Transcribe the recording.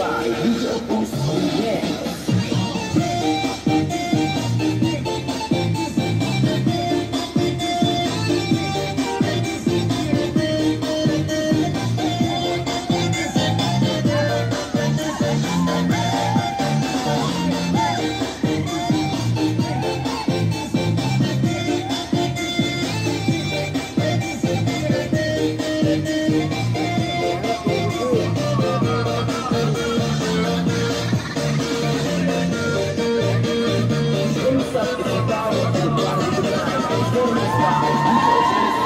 by DJ Osman. Música